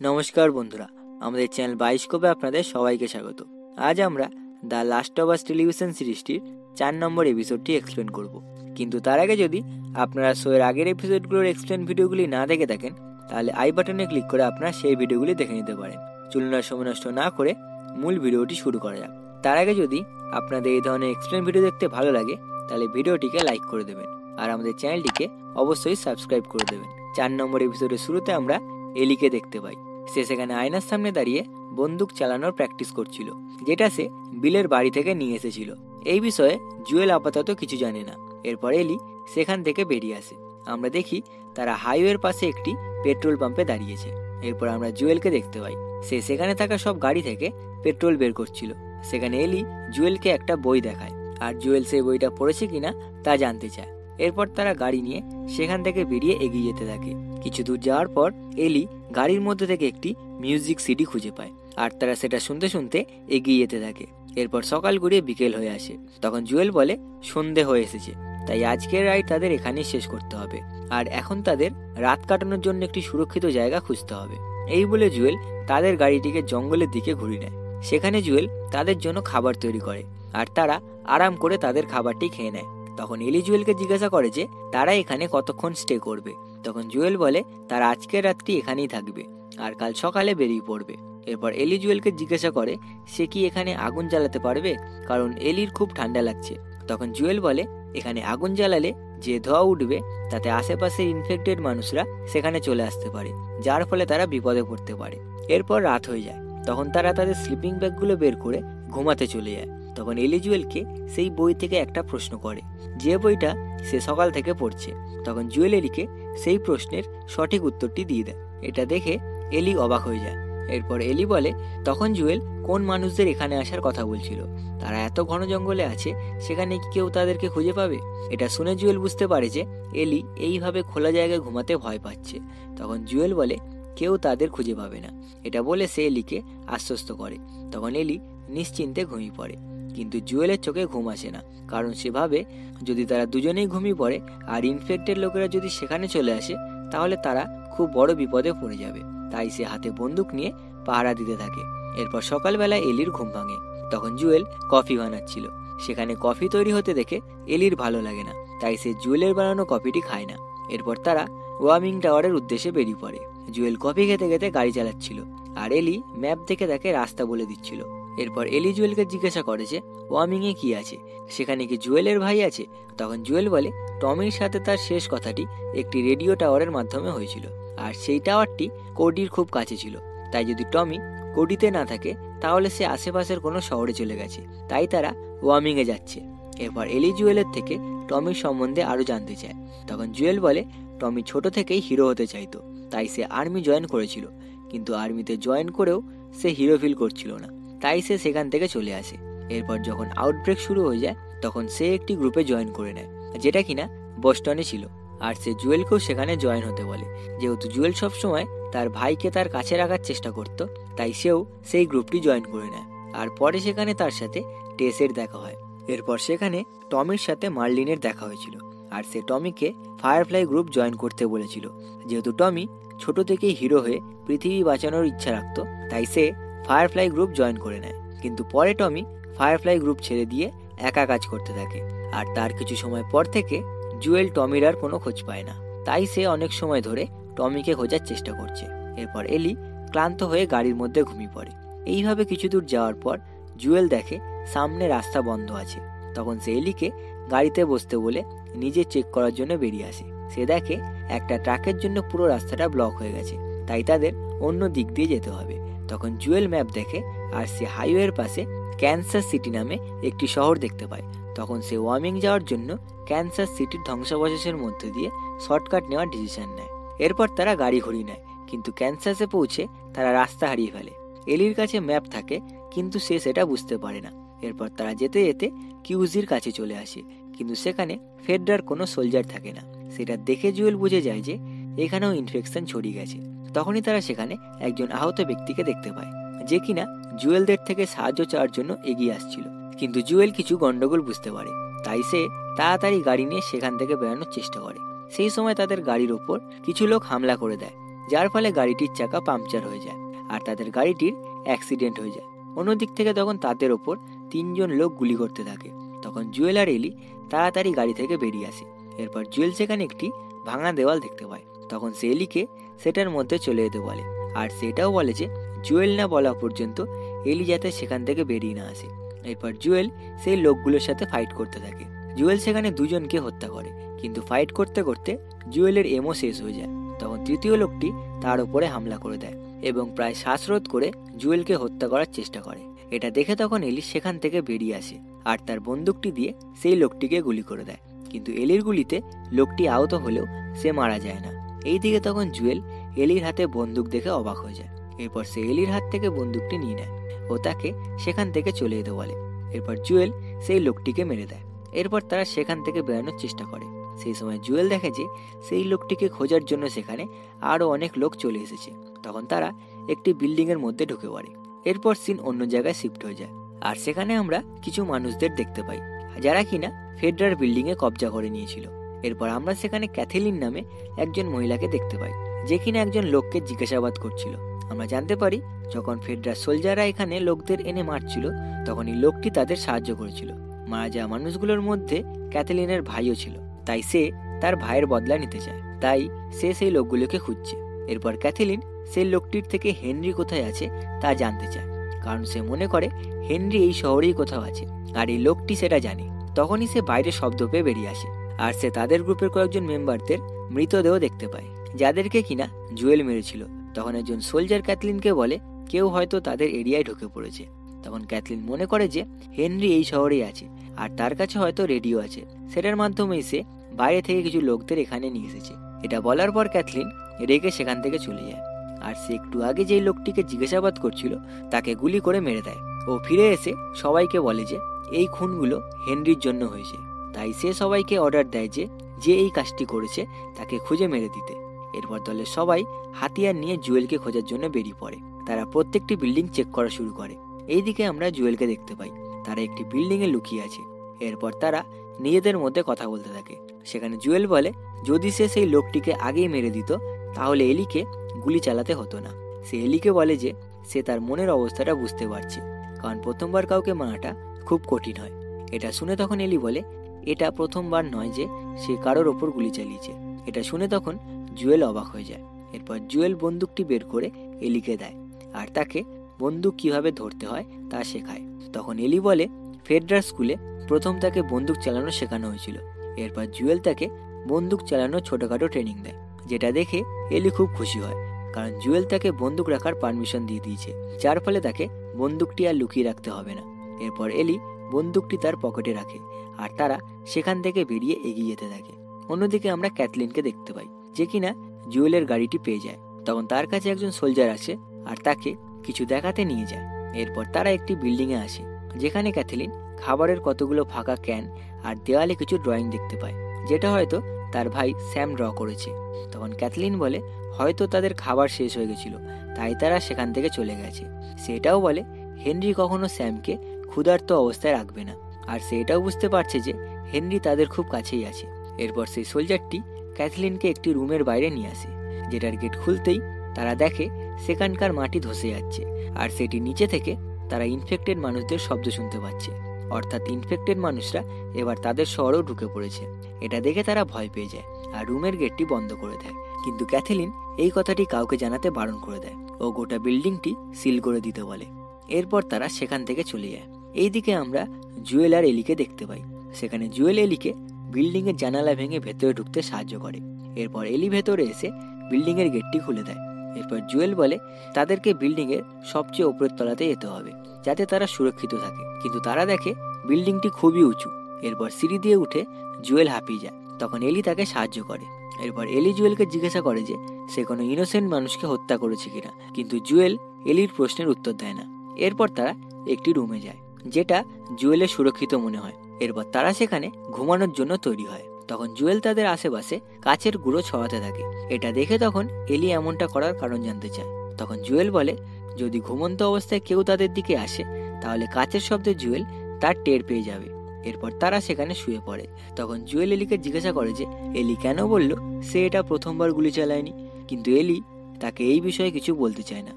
নমস্কার বন্ধুরা, আমাদের চ্যানেল বাইস্কোপে আপনাদের সবাইকে স্বাগত। আজ আমরা the last of us television সিরিজটির চার নম্বর এপিসোডটি এক্সপ্লেন করব। কিন্তু তার আগে যদি আপনারা শোয়ের আগের এপিসোডগুলোর এক্সপ্লেন ভিডিওগুলি না দেখে থাকেন, তাহলে আই বাটনে ক্লিক করে আপনারা সেই ভিডিওগুলি দেখে নিতে পারেন। চলুন আর সময় নষ্ট না করে মূল ভিডিওটি শুরু করা যাক। তার আগে যদি আপনাদের এই ধরনের এক্সপ্লেন ভিডিও দেখতে ভালো লাগে, তাহলে ভিডিওটিকে লাইক করে দেবেন। আর আমাদের চ্যানেলটিকে অবশ্যই সাবস্ক্রাইব করে দেবেন। চার নম্বর এপিসোডের শুরুতে আমরা এলিকে দেখতে পাই। সে সেখানে আয়নার সামনে দাঁড়িয়ে বন্দুক চালানোর প্র্যাকটিস করছিল, যেটা সে বিলের বাড়ি থেকে নিয়ে এসেছিল। এই বিষয়ে জুয়েল আপাতত কিছু জানে না। এরপর এলি সেখান থেকে বেরিয়ে আসে। আমরা দেখি তারা হাইওয়ের পাশে একটি পেট্রোল পাম্পে দাঁড়িয়েছে। এরপর আমরা জুয়েলকে দেখতে পাই। সে সেখানে থাকা সব গাড়ি থেকে পেট্রোল বের করছিল। সেখানে এলি জুয়েলকে একটা বই দেখায়। আর জুয়েল সেই বইটা পড়েছে কিনা তা জানতে চায়। এরপর তারা গাড়ি নিয়ে সেখান থেকে বেরিয়ে এগিয়ে যেতে থাকে। কিছু দূর যাওয়ার পর এলি গাড়ির মধ্যে থেকে একটি মিউজিক সিডি খুঁজে পায় আর তারা সেটা শুনতে শুনতে এগিয়ে যেতে থাকে। এরপর সকাল গড়িয়ে বিকেল হয়ে আসে। তখন জুয়েল বলে, সন্ধে হয়ে এসেছে। তাই আজকের রাইড তাদের এখানেই শেষ করতে হবে। আর এখন তাদের রাত কাটানোর জন্য একটি সুরক্ষিত জায়গা খুঁজতে হবে। এই বলে জুয়েল তাদের গাড়িটিকে জঙ্গলের দিকে ঘুরিয়ে নেয়। সেখানে জুয়েল তাদের জন্য খাবার তৈরি করে। আর তারা আরাম করে তাদের খাবারটি খেয়ে নেয়। তখন এলি জুয়েলকে জিজ্ঞাসা করে যে, তারা এখানে কতক্ষণ স্টে করবে? তখন জুয়েল বলে, তারা আজকের রাত্রি এখানেই থাকবে আর কাল সকালে বেরিয়ে পড়বে। এরপর এলি জুয়েলকে জিজ্ঞাসা করে, সে কি এখানে আগুন জ্বালাতে পারবে? কারণ এলির খুব ঠান্ডা লাগছে। তখন জুয়েল বলে, এখানে আগুন জ্বালালে যে ধোয়া উঠবে, তাতে আশেপাশের ইনফেক্টেড মানুষরা সেখানে চলে আসতে পারে, যার ফলে তারা বিপদে পড়তে পারে। এরপর রাত হয়ে যায়। তখন তারা তাদের স্লিপিং ব্যাগগুলো বের করে ঘুমাতে চলে যায়। তখন এলি জুয়েলকে সেই বই থেকে একটা প্রশ্ন করে। যে বইটা সে সকাল থেকে পড়ছে, তখন জুয়েল এলিকে সেই প্রশ্নের সঠিক উত্তরটি দিয়ে দেয়। এটা দেখে এলি অবাক হয়ে যায়। এরপর এলি বলে, তখন জুয়েল কোন মানুষদের এখানে আসার কথা বলছিল? তারা এত ঘন জঙ্গলে আছে, সেখানে কি কেউ তাদেরকে খুঁজে পাবে? এটা শুনে জুয়েল বুঝতে পারে যে এলি এইভাবে খোলা জায়গায় ঘুমাতে ভয় পাচ্ছে। তখন জুয়েল বলে, কেউ তাদের খুঁজে পাবে না। এটা বলে সে এলিকে আশ্বস্ত করে। তখন এলি নিশ্চিন্তে ঘুমিয়ে পড়ে। কিন্তু জুয়েলের চোখে ঘুম আসে না। কারণ সেভাবে যদি তারা দুজনেই ঘুমিয়ে পড়ে আর ইনফেক্টেড লোকেরা যদি সেখানে চলে আসে, তাহলে তারা খুব বড় বিপদে পড়ে যাবে। তাই সে হাতে বন্দুক নিয়ে পাহারা দিতে থাকে। এরপর সকালবেলা এলির ঘুম ভাঙে। তখন জুয়েল কফি বানাচ্ছিল। সেখানে কফি তৈরি হতে দেখে এলির ভালো লাগে না। তাই সে জুয়েলের বানানো কফিটি খায় না। এরপর তারা ওয়ামিং টাওয়ারের উদ্দেশ্যে বেরিয়ে পড়ে। জুয়েল কফি খেতে খেতে গাড়ি চালাচ্ছিল। আর এলি ম্যাপ দেখে তাকে রাস্তা বলে দিচ্ছিল। এরপর এলি জুয়েলকে জিজ্ঞাসা করে যে ওয়ামিং এ কি আছে? সেখানে কি জুয়েলের ভাই আছে? তখন জুয়েল বলে, টমির সাথে তার শেষ কথাটি একটি রেডিও টাওয়ারের মাধ্যমে হয়েছিল, আর সেই টাওয়ারটি কোডির খুব কাছে ছিল। তাই যদি টমি কোডিতে না থাকে, তাহলে সে আশেপাশের কোনো শহরে চলে গেছে। তাই তারা ওয়ামিং এ যাচ্ছে। এরপর এলি জুয়েলের থেকে টমির সম্বন্ধে আরও জানতে চায়। তখন জুয়েল বলে, টমি ছোট থেকেই হিরো হতে চাইতো, তাই সে আর্মি জয়েন করেছিল। কিন্তু আর্মিতে জয়েন করেও সে হিরো ফিল করছিল না। তাই সে সেখান থেকে চলে আসে। এরপর যখন আউটব্রেক শুরু হয়ে যায়, তখন সে একটি গ্রুপে জয়েন করে নেয়, যেটা কিনা বস্টনে ছিল। আর সে জুয়েলকেও সেখানে জয়েন হতে বলে। যেহেতু জুয়েল সবসময় তার ভাইকে তার কাছে রাখার চেষ্টা করত, তাই সেও সেই গ্রুপটি জয়েন করে নেয়। আর পরে সেখানে তার সাথে টেসের দেখা হয়। এরপর সেখানে টমির সাথে মার্লিনের দেখা হয়েছিল। আর সে টমিকে ফায়ারফ্লাই গ্রুপ জয়েন করতে বলেছিল। যেহেতু টমি ছোট থেকেই হিরো হয়ে পৃথিবী বাঁচানোর ইচ্ছা রাখত, তাই সে ফায়ারফ্লাই গ্রুপ জয়েন করে নেয়। কিন্তু পরে টমি ফায়ারফ্লাই গ্রুপ ছেড়ে দিয়ে একা কাজ করতে থাকে। আর তার কিছু সময় পর থেকে জুয়েল টমির আর কোনো খোঁজ পায় না। তাই সে অনেক সময় ধরে টমিকে খোঁজার চেষ্টা করছে। এরপর এলি ক্লান্ত হয়ে গাড়ির মধ্যে ঘুমিয়ে পড়ে। এইভাবে কিছু দূর যাওয়ার পর জুয়েল দেখে সামনে রাস্তা বন্ধ আছে। তখন সে এলিকে গাড়িতে বসতে বলে নিজে চেক করার জন্য বেরিয়ে আসে। সে দেখে একটা ট্রাকের জন্য পুরো রাস্তাটা ব্লক হয়ে গেছে। তাই তাদের অন্য দিক দিয়ে যেতে হবে। তখন জুয়েল ম্যাপ দেখে আর সে হাইওয়ের পাশে ক্যান্সার সিটি নামে একটি শহর দেখতে পায়। তখন সে ওয়ামিং যাওয়ার জন্য ক্যান্সার সিটির ধ্বংসাবশেষের মধ্যে দিয়ে শর্টকাট নেওয়ার ডিসিশন নেয়। এরপর তারা গাড়ি ঘুরিয়ে নেয়, কিন্তু ক্যান্সাসে পৌঁছে তারা রাস্তা হারিয়ে ফেলে। এলির কাছে ম্যাপ থাকে, কিন্তু সে সেটা বুঝতে পারে না। এরপর তারা যেতে যেতে কিউজির কাছে চলে আসে, কিন্তু সেখানে ফেডরার কোনো সোলজার থাকে না। সেটা দেখে জুয়েল বুঝে যায় যে এখানেও ইনফেকশন ছড়িয়ে গেছে। তখনই তারা সেখানে একজন আহত ব্যক্তিকে দেখতে পায়, যে কিনা জুয়েলদের থেকে সাহায্য চাওয়ার জন্য এগিয়ে আসছিল। কিন্তু জুয়েল কিছু গন্ডগোল বুঝতে পারে, তাই সে তাড়াতাড়ি গাড়ি নিয়ে সেখান থেকে বেরানোর চেষ্টা করে। সেই সময় তাদের গাড়ির ওপর কিছু লোক হামলা করে দেয়, যার ফলে গাড়িটির চাকা পাংচার হয়ে যায় আর তাদের গাড়িটির অ্যাক্সিডেন্ট হয়ে যায়। অন্যদিক থেকে তখন তাদের ওপর তিনজন লোক গুলি করতে থাকে। তখন জুয়েল আর এলি তাড়াতাড়ি গাড়ি থেকে বেরিয়ে আসে। এরপর জুয়েল সেখানে একটি ভাঙা দেওয়াল দেখতে পায়। তখন সে এলিকে সেটার মধ্যে চলে যেতে বলে। আর সেটাও বলে যে, জুয়েল না বলা পর্যন্ত এলি যাতে সেখান থেকে বেরিয়ে না আসে। এরপর জুয়েল সেই লোকগুলোর সাথে ফাইট করতে থাকে। জুয়েল সেখানে দুজনকে হত্যা করে। কিন্তু ফাইট করতে করতে জুয়েলের এমও শেষ হয়ে যায়। তখন তৃতীয় লোকটি তার উপরে হামলা করে দেয় এবং প্রায় শ্বাসরোধ করে জুয়েলকে হত্যা করার চেষ্টা করে। এটা দেখে তখন এলি সেখান থেকে বেরিয়ে আসে আর তার বন্দুকটি দিয়ে সেই লোকটিকে গুলি করে দেয়। কিন্তু এলির গুলিতে লোকটি আহত হলেও সে মারা যায় না। এইদিকে তখন জুয়েল এলির হাতে বন্দুক দেখে অবাক হয়ে যায়। এরপর সে এলির হাত থেকে বন্দুকটি নিয়ে নেয় ও তাকে সেখান থেকে চলে যেতে বলে। এরপর জুয়েল সেই লোকটিকে মেরে দেয়। এরপর তারা সেখান থেকে বেরোনোর চেষ্টা করে। সেই সময় জুয়েল দেখে যে সেই লোকটিকে খোঁজার জন্য সেখানে আরও অনেক লোক চলে এসেছে। তখন তারা একটি বিল্ডিংয়ের মধ্যে ঢুকে পড়ে। এরপর সিন অন্য জায়গায় শিফট হয়ে যায়। আর সেখানে আমরা কিছু মানুষদের দেখতে পাই, যারা কিনা ফেডরার বিল্ডিংয়ে কবজা করে নিয়েছিল। এরপর আমরা সেখানে ক্যাথেলিন নামে একজন মহিলাকে দেখতে পাই, যে কিনা একজন লোককে জিজ্ঞাসাবাদ করছিল। আমরা জানতে পারি, যখন ফেডরার সোলজাররা এখানে লোকদের এনে মারছিল তখন এই লোকটি তাদের সাহায্য করেছিল। মারা যাওয়া মানুষগুলোর মধ্যে ক্যাথেলিনের ভাইও ছিল, তাই সে তার ভাইয়ের বদলা নিতে চায়। তাই সে সেই লোকগুলোকে খুঁজছে। এরপর ক্যাথেলিন সেই লোকটির থেকে হেনরি কোথায় আছে তা জানতে চায়, কারণ সে মনে করে হেনরি এই শহরেই কোথাও আছে, আর এই লোকটি সেটা জানে। তখনই সে বাইরে শব্দ পেয়ে বেরিয়ে আসে। আর সে তাদের গ্রুপের কয়েকজন মেম্বারদের মৃতদেহ দেখতে পায়, যাদেরকে কিনা জুয়েল মেরেছিল। তখন একজন সোলজার ক্যাথলিনকে বলে, কেউ হয়তো তাদের এরিয়ায় ঢুকে পড়েছে। তখন ক্যাথলিন মনে করে যে, হেনরি এই শহরেই আছে, আর তার কাছে হয়তো রেডিও আছে। সেটার মাধ্যমেই সে বাইরে থেকে কিছু লোকদের এখানে নিয়ে এসেছে। এটা বলার পর ক্যাথলিন রেগে সেখান থেকে চলে যায়। আর সে একটু আগে যেই লোকটিকে জিজ্ঞাসাবাদ করছিল, তাকে গুলি করে মেরে দেয়। ও ফিরে এসে সবাইকে বলে যে, এই খুনগুলো হেনরির জন্য হয়েছে। তাই সে সবাইকে অর্ডার দেয় যে যে এই কাজটি করেছে, তাকে খুঁজে মেরে দিতে। এরপর দলের সবাই হাতিয়ার নিয়ে জুয়েলকে খোঁজার জন্য বেরিয়ে পড়ে। তারা প্রত্যেকটি বিল্ডিং চেক করা শুরু করে। এইদিকে আমরা জুয়েলকে দেখতে পাই। তারা একটি বিল্ডিংয়ে লুকিয়ে আছে। এরপর তারা নিজেদের মধ্যে কথা বলতে থাকে। সেখানে জুয়েল বলে, যদি সে সেই লোকটিকে আগেই মেরে দিত, তাহলে এলিকে গুলি চালাতে হতো না। সে এলিকে বলে যে, সে তার মনের অবস্থাটা বুঝতে পারছে। কারণ প্রথমবার কাউকে মারাটা খুব কঠিন হয়। এটা শুনে তখন এলি বলে এটা প্রথমবার নয় যে সে কারোর ওপর গুলি চালিয়েছে। এটা শুনে তখন জুয়েল অবাক হয়ে যায়। এরপর জুয়েল বন্দুকটি বের করে এলিকে দেয় আর তাকে বন্দুক কীভাবে ধরতে হয় তা শেখায়। তখন এলি বলে, ফেডরার স্কুলে প্রথম তাকে বন্দুক চালানো শেখানো হয়েছিল। এরপর জুয়েল তাকে বন্দুক চালানোর ছোটখাটো ট্রেনিং দেয়, যেটা দেখে এলি খুব খুশি হয়। কারণ জুয়েল তাকে বন্দুক রাখার পারমিশন দিয়ে দিয়েছে, যার ফলে তাকে বন্দুকটি আর লুকিয়ে রাখতে হবে না। এরপর এলি বন্দুকটি তার পকেটে রাখে। আর তারা সেখান থেকে বেরিয়ে এগিয়ে যেতে থাকে। অন্যদিকে আমরা ক্যাথলিনকে দেখতে পাই, যে কিনা জুয়েলের গাড়িটি পেয়ে যায়। তখন তার কাছে একজন সোলজার আসে আর তাকে কিছু দেখাতে নিয়ে যায়। এরপর তারা একটি বিল্ডিংয়ে আসে, যেখানে ক্যাথলিন খাবারের কতগুলো ফাঁকা ক্যান আর দেওয়ালে কিছু ড্রয়িং দেখতে পায়, যেটা হয়তো তার ভাই স্যাম ড্র করেছে। তখন ক্যাথলিন বলে, হয়তো তাদের খাবার শেষ হয়ে গেছিল, তাই তারা সেখান থেকে চলে গেছে। সেটাও বলে, হেনরি কখনো স্যামকে ক্ষুধার্ত অবস্থায় রাখবে না। আর সে এটাও বুঝতে পারছে যে হেনরি তাদের খুব কাছেই আছে। এরপর সেই সোলজারটি ক্যাথলিনকে একটি রুমের বাইরে নিয়ে আসে, যেটার গেট খুলতেই তারা দেখে সেখানকার মাটি ধসে যাচ্ছে আর সেটি নিচে থেকে তারা ইনফেক্টেড মানুষদের শব্দ শুনতে পাচ্ছে। অর্থাৎ ইনফেক্টেড মানুষরা এবার তাদের শহরেও ঢুকে পড়েছে। এটা দেখে তারা ভয় পেয়ে যায় আর রুমের গেটটি বন্ধ করে দেয়। কিন্তু ক্যাথেলিন এই কথাটি কাউকে জানাতে বারণ করে দেয় ও গোটা বিল্ডিংটি সিল করে দিতে বলে। এরপর তারা সেখান থেকে চলে যায়। এইদিকে আমরা জুয়েল আর এলিকে দেখতে পাই। সেখানে জুয়েল এলিকে বিল্ডিংয়ের জানালা ভেঙে ভেতরে ঢুকতে সাহায্য করে। এরপর এলি ভেতরে এসে বিল্ডিংয়ের গেটটি খুলে দেয়। এরপর জুয়েল বলে, তাদেরকে বিল্ডিংয়ের সবচেয়ে ওপরের তলাতে যেতে হবে, যাতে তারা সুরক্ষিত থাকে। কিন্তু তারা দেখে বিল্ডিংটি খুবই উঁচু। এরপর সিঁড়ি দিয়ে উঠে জুয়েল হাঁপিয়ে যায়। তখন এলি তাকে সাহায্য করে। এরপর এলি জুয়েলকে জিজ্ঞাসা করে যে, সে কোনো ইনোসেন্ট মানুষকে হত্যা করেছে কিনা? কিন্তু জুয়েল এলির প্রশ্নের উত্তর দেয় না। এরপর তারা একটি রুমে যায়। যেটা জুয়েলের সুরক্ষিত মনে হয়। এরপর তারা সেখানে ঘুমানোর জন্য তৈরি হয়। তখন জুয়েল তাদের আশেপাশে কাচের গুঁড়ো ছড়াতে থাকে। এটা দেখে তখন এলি এমনটা করার কারণ জানতে চায়। তখন জুয়েল বলে, যদি ঘুমন্ত অবস্থায় কেউ তাদের দিকে আসে, তাহলে কাচের শব্দে জুয়েল তার টের পেয়ে যাবে। এরপর তারা সেখানে শুয়ে পড়ে। তখন জুয়েল এলিকে জিজ্ঞাসা করে যে, এলি কেন বলল সে এটা প্রথমবার গুলি চালায়নি? কিন্তু এলি তাকে এই বিষয়ে কিছু বলতে চায় না।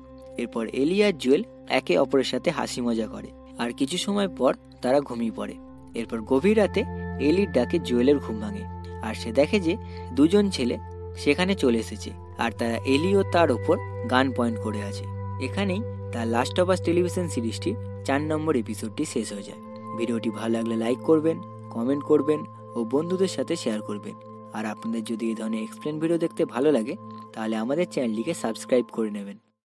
এরপর এলি আর জুয়েল একে অপরের সাথে হাসি মজা করে। আর কিছু সময় পর তারা ঘুমিয়ে পড়ে। এরপর গভীর রাতে এলির ডাকে জুয়েলের ঘুম ভাঙে আর সে দেখে যে দুজন ছেলে সেখানে চলে এসেছে আর তারা এলি ও তার ওপর গান পয়েন্ট করে আছে। এখানেই তার লাস্ট অফ আস টেলিভিশন সিরিজটির চার নম্বর এপিসোডটি শেষ হয়ে যায়। ভিডিওটি ভালো লাগলে লাইক করবেন কমেন্ট করবেন ও বন্ধুদের সাথে শেয়ার করবেন। আর আপনাদের যদি এই ধরনের এক্সপ্লেন ভিডিও দেখতে ভালো লাগে, তাহলে আমাদের চ্যানেলটিকে সাবস্ক্রাইব করে নেবেন।